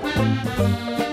Música